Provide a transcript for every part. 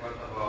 cuarta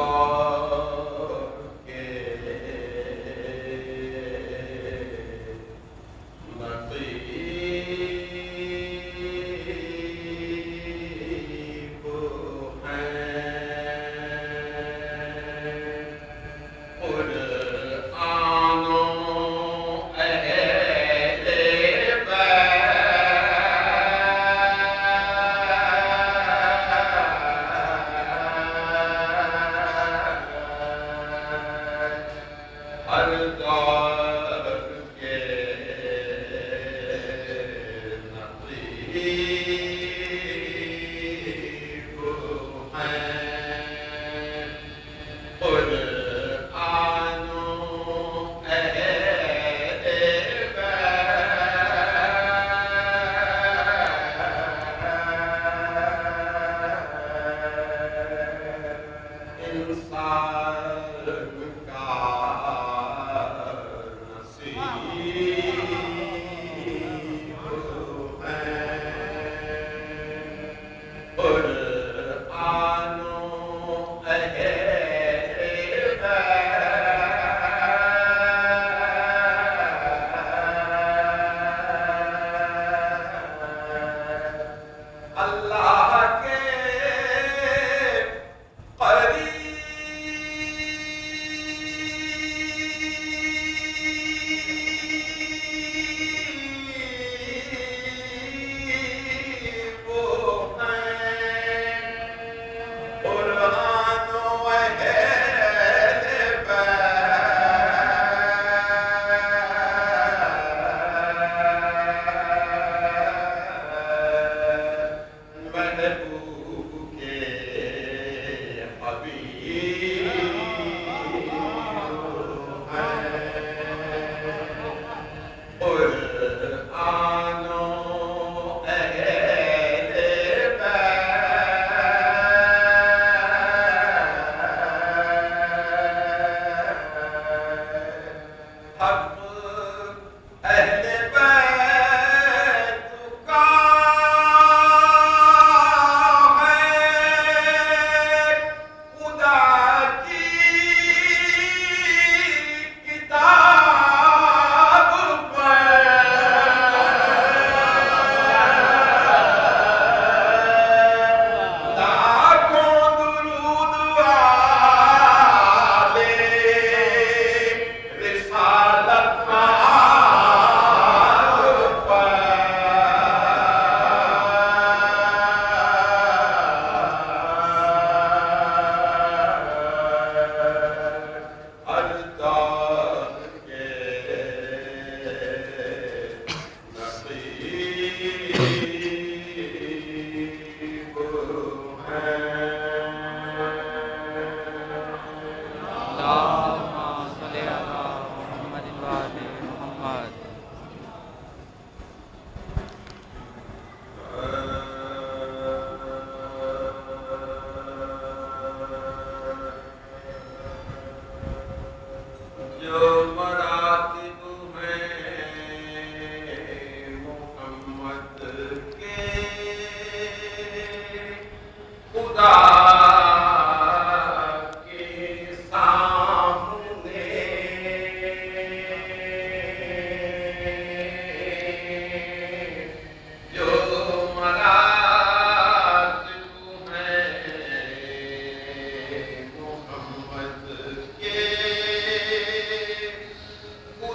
Oh.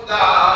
da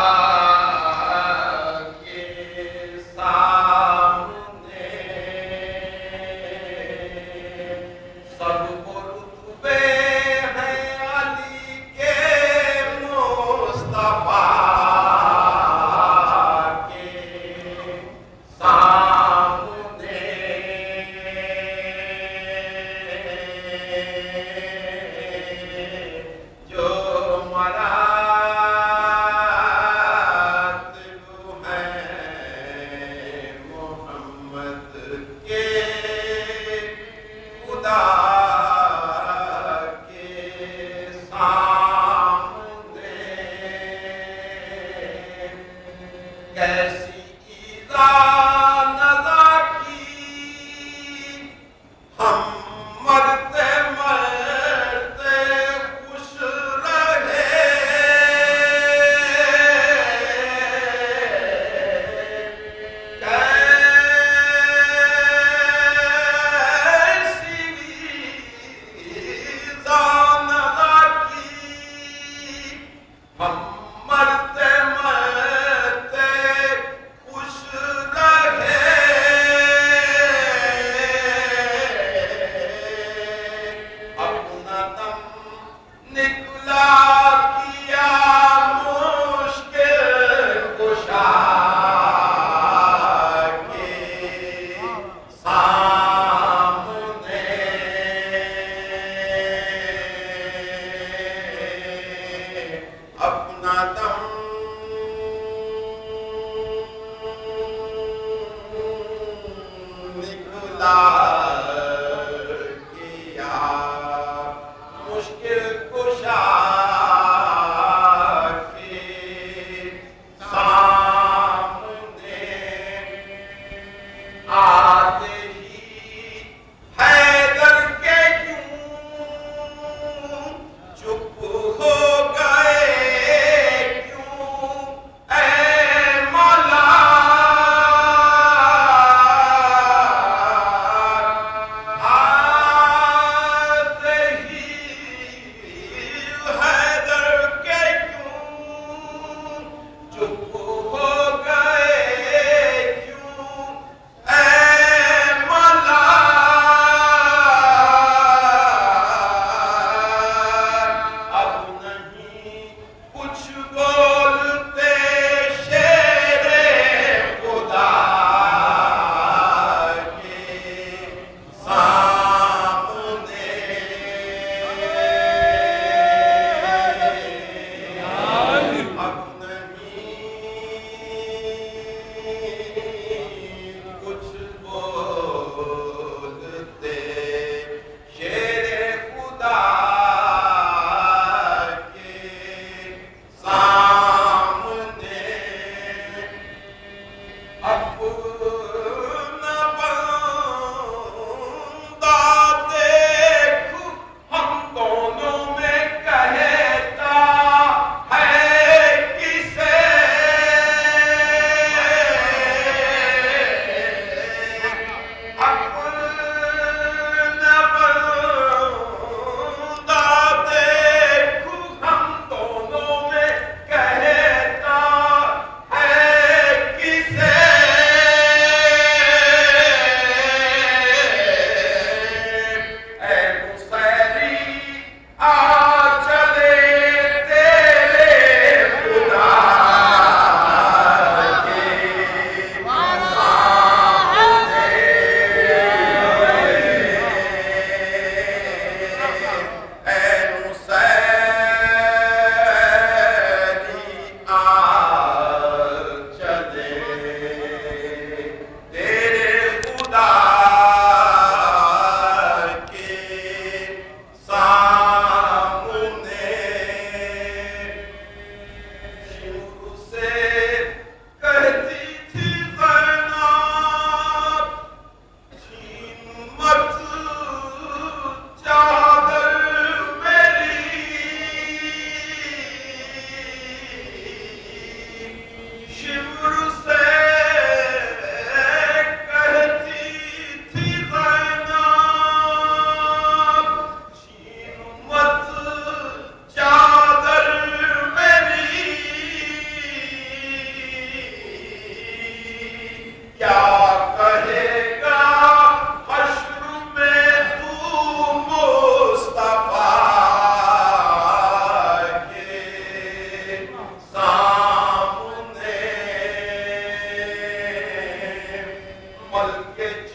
Olympian